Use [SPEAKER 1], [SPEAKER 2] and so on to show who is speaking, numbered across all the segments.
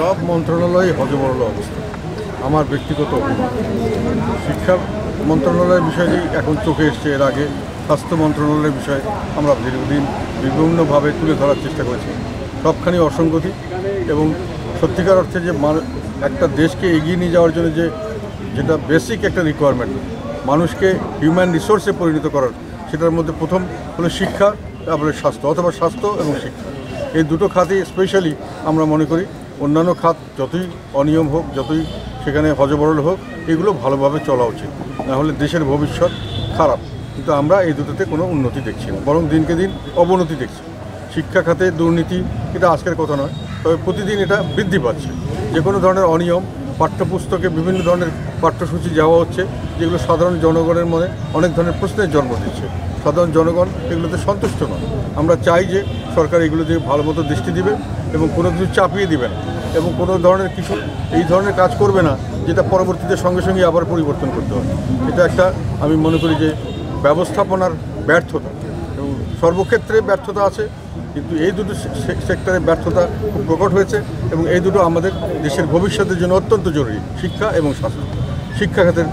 [SPEAKER 1] সব মন্ত্রণালয় হজবরল অবস্থা। আমার ব্যক্তিগত অভিমত। শিক্ষা মন্ত্রণালয়ের বিষয়টি এখন চোখে এসছে এর আগে। স্বাস্থ্য মন্ত্রণালয়ের বিষয় আমরা দীর্ঘদিন বিভিন্নভাবে তুলে ধরার চেষ্টা করেছি। সবখানি অসঙ্গতি এবং সত্যিকার অর্থে যে একটা দেশকে এগিয়ে নিয়ে যাওয়ার জন্য যে, যেটা বেসিক একটা রিকোয়ারমেন্ট মানুষকে হিউম্যান রিসোর্সে পরিণত করার, সেটার মধ্যে প্রথম হলো শিক্ষা, তারপরে স্বাস্থ্য, অথবা স্বাস্থ্য এবং শিক্ষা। এই দুটো খাতে স্পেশালি আমরা মনে করি অন্যান্য খাত যতই অনিয়ম হোক, যতই সেখানে হজবরল হোক, এগুলো ভালোভাবে চলা উচিত। নাহলে দেশের ভবিষ্যৎ খারাপ। কিন্তু আমরা এই দুটোতে কোনো উন্নতি দেখছি না। বরং দিনকে দিন অবনতি দেখছি। শিক্ষা খাতে দুর্নীতি, এটা আজকের কথা নয়। তবে প্রতিদিন এটা বৃদ্ধি পাচ্ছে। যে কোনো ধরনের অনিয়ম, পাঠ্যপুস্তকে বিভিন্ন ধরনের পাঠ্যসূচি যাওয়া হচ্ছে, যেগুলো সাধারণ জনগণের মনে অনেক ধরনের প্রশ্নের জন্ম দিচ্ছে। সাধারণ জনগণ এগুলোতে সন্তুষ্ট নয়। আমরা চাই যে সরকার এগুলো এগুলোতে ভালো মতো দৃষ্টি দিবে। এবং কোনো কিছু চাপিয়ে দিবে না। এবং কোনো ধরনের কিছু এই ধরনের কাজ করবে না, যেটা পরবর্তীতে সঙ্গে সঙ্গে আবার পরিবর্তন করতে হবে। এটা একটা আমি মনে করি যে ব্যবস্থাপনার ব্যর্থতা। এবং সর্বক্ষেত্রে ব্যর্থতা আছে, কিন্তু এই দুটো সেক্টরে ব্যর্থতা খুব প্রকট হয়েছে এবং এই দুটো আমাদের দেশের ভবিষ্যতের জন্য অত্যন্ত জরুরি, শিক্ষা এবং স্বাস্থ্য। শিক্ষা খাতের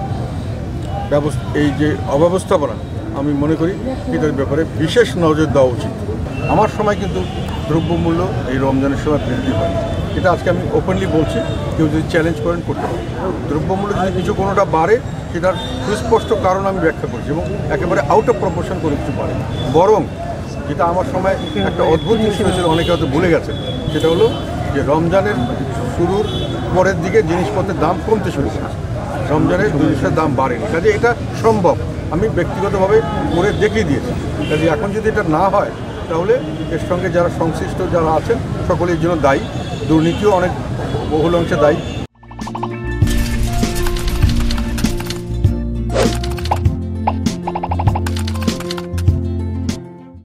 [SPEAKER 1] ব্যবস্থা, এই যে অব্যবস্থাপনা, আমি মনে করি এটার ব্যাপারে বিশেষ নজর দেওয়া উচিত। আমার সময় কিন্তু দ্রব্যমূল্য এই রমজানের সময় বৃদ্ধি হয়। এটা আজকে আমি ওপেনলি বলছি, কেউ যদি চ্যালেঞ্জ করেন করতে পারে দ্রব্যমূল্য যদি কিছু কোনোটা বাড়ে, সেটার সুস্পষ্ট কারণ আমি ব্যাখ্যা করছি এবং একেবারে আউট অফ প্রপোর্শন করে কিছু পারে বরং যেটা আমার সময় একটা অদ্ভুত জিনিস হয়েছিল, অনেকে হয়তো ভুলে গেছে সেটা হলো যে রমজানের শুরুর পরের দিকে জিনিসপত্রের দাম কমতে শুরু করেছে। রমজানের জিনিসের দাম বাড়েনি। কাজে এটা সম্ভব। আমি ব্যক্তিগতভাবে করে দেখিয়ে দিয়েছি। কাজে এখন যদি এটা না হয় তাহলে এর সঙ্গে যারা সংশ্লিষ্ট যারা আছেন, সকলের জন্য দায়ী। দুর্নীতিও অনেক বহুল অংশে দায়ী।